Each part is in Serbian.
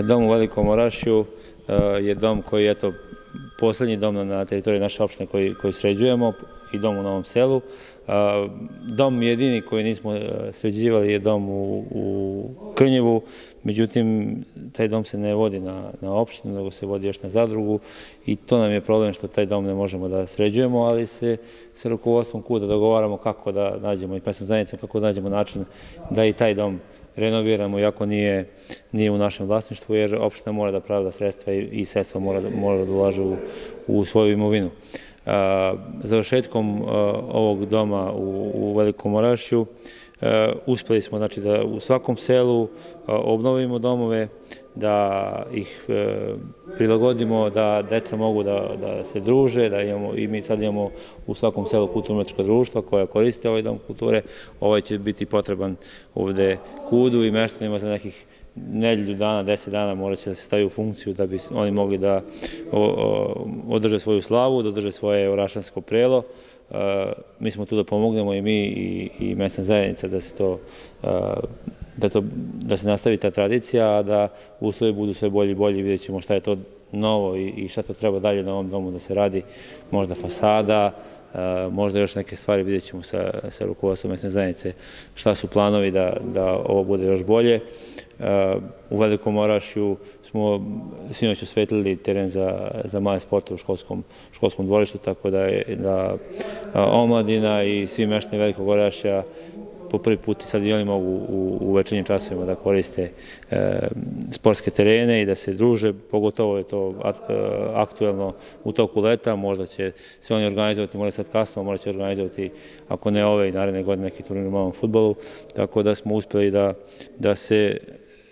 Dom u Velikom Orašju je dom koji je eto poslednji dom na teritoriji naše opštine koji, koji sređujemo i dom u Novom selu. Dom jedini koji nismo sređivali je dom u, u Krnjevu, međutim, taj dom se ne vodi na, na opštinu, nego se vodi još na zadrugu i to nam je problem što taj dom ne možemo da sređujemo, ali se sa rukovodstvom kuda dogovaramo kako da nađemo i pesnom zajednicom, kako da nađemo način da i taj dom renoviramo, iako nije, nije u našem vlasništvu, jer opština mora da pravda sredstva i, i sredstva mora da, mora da ulaže u, u svoju imovinu. A, završetkom ovog doma u, u Velikom Orašju uspeli smo znači, da u svakom selu obnovimo domove, da ih e, prilagodimo, da deca mogu da, da se druže, da imamo, i mi sad imamo u svakom selu kulturno društva koja koriste ovaj dom kulture. Ovaj će biti potreban ovde kudu i meštanima za nekih nedelju dana, deset dana morat će da se stavi u funkciju da bi oni mogli da održe svoju slavu, da održe svoje orašansko prelo. Mi smo tu da pomognemo i mi i, i mesna zajednica da se to da, to, da se nastavi ta tradicija, a da uslovi budu sve bolji i bolji, vidjet ćemo šta je to novo i, šta to treba dalje na ovom domu da se radi, možda fasada, možda još neke stvari vidjet ćemo sa, sa rukovodstvom mesne zajednice šta su planovi da, da ovo bude još bolje. U Velikom Orašju smo sinoć osvetlili teren za, za male sporte u školskom, školskom dvorištu, tako da da omladina i svi meštani Velikog Orašja po prvi put i sad i oni mogu u, u večernjim časovima da koriste e, sportske terene i da se druže, pogotovo je to e, aktuelno u toku leta, možda će se oni organizovati, možda sad kasno, možda će organizovati, ako ne ove i naredne godine, neki turnir u malom futbolu, tako da smo uspeli da, da se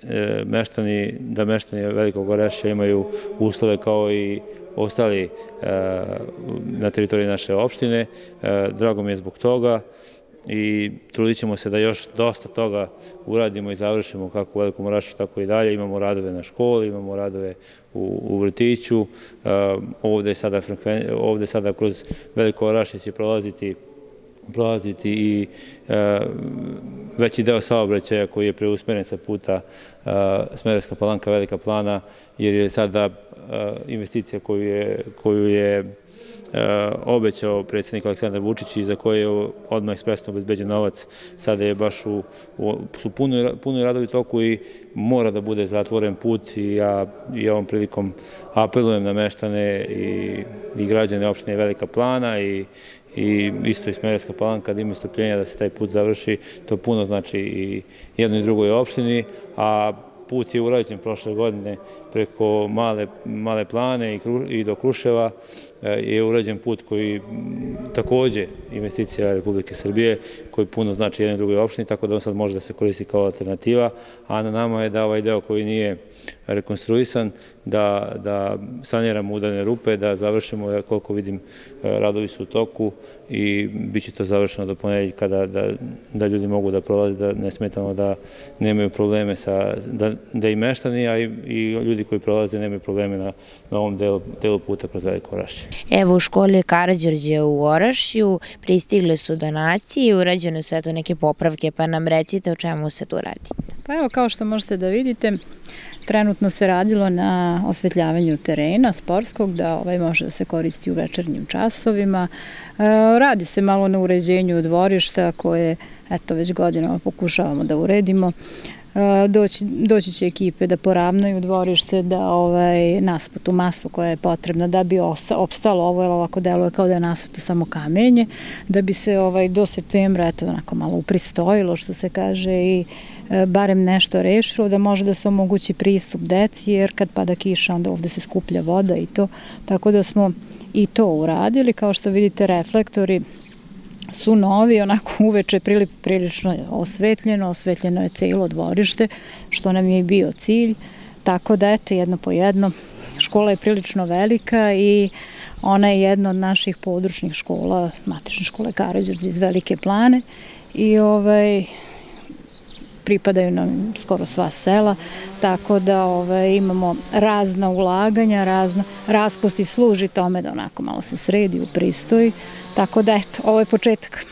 e, meštani, da meštani Velikog Orešća imaju uslove kao i ostali e, na teritoriji naše opštine. E, drago mi je zbog toga i trudit ćemo se da još dosta toga uradimo i završimo kako u Velikom Orašu, tako i dalje. Imamo radove na školi, imamo radove u, vrtiću. ovde, sada, ovde sada kroz Veliko Oraše će prolaziti prolaziti i veći deo saobraćaja koji je preusmeren sa puta Smederska palanka Velika plana, jer je sada investicija koju je, koju je E, obećao predsjednik Aleksandar Vučić i za koje je odmah ekspresno obezbeđen novac. Sada je baš u, su puno, puno radovi toku i mora da bude zatvoren put i ja i ovom prilikom apelujem na meštane i, i građane opštine Velika Plana i, i isto i Smereska palanka da imaju strpljenja da se taj put završi. To puno znači i jednoj i drugoj opštini, a put je urađen prošle godine preko male, male plane i, i do Kruševa je urađen put koji takođe investicija Republike Srbije koji puno znači jednoj drugoj opštini, tako da on sad može da se koristi kao alternativa, a na nama je da ovaj deo koji nije rekonstruisan, da, da saniramo udane rupe, da završimo, koliko vidim, radovi su u toku i bit će to završeno do ponedeljka da, da, da ljudi mogu da prolaze, da nesmetano da nemaju probleme sa, da, da i meštani, a i, i ljudi koji prolaze nemaju probleme na, na ovom delu, delu puta kroz Veliko Orašje. Evo u školi Karadžorđe u Orašju pristigle su donacije i urađene su eto neke popravke, pa nam recite o čemu se tu radi. Pa evo kao što možete da vidite, Trenutno se radilo na osvetljavanju terena sportskog, da ovaj može da se koristi u večernjim časovima. E, radi se malo na uređenju dvorišta koje, eto, već godinama pokušavamo da uredimo. E, doći, doći će ekipe da poravnaju dvorište, da ovaj, nasputu masu koja je potrebna da bi opstalo ovo, jer ovako deluje kao da je nasuto samo kamenje, da bi se ovaj, do septembra eto, onako malo upristojilo, što se kaže, i e, barem nešto rešilo, da može da se omogući pristup deci, jer kad pada kiša, onda ovde se skuplja voda i to, tako da smo i to uradili, kao što vidite reflektori su novi, onako uveče prilično osvetljeno, osvetljeno je celo dvorište, što nam je i bio cilj, tako da eto jedno po jedno, škola je prilično velika i ona je jedna od naših područnih škola, matične škole Karadžorđe iz Velike plane i ovaj, pripadaju nam skoro sva sela, tako da ovaj, imamo razna ulaganja, razna, raspusti služi tome da onako malo se sredi u pristoji, tako da eto, ovo je početak.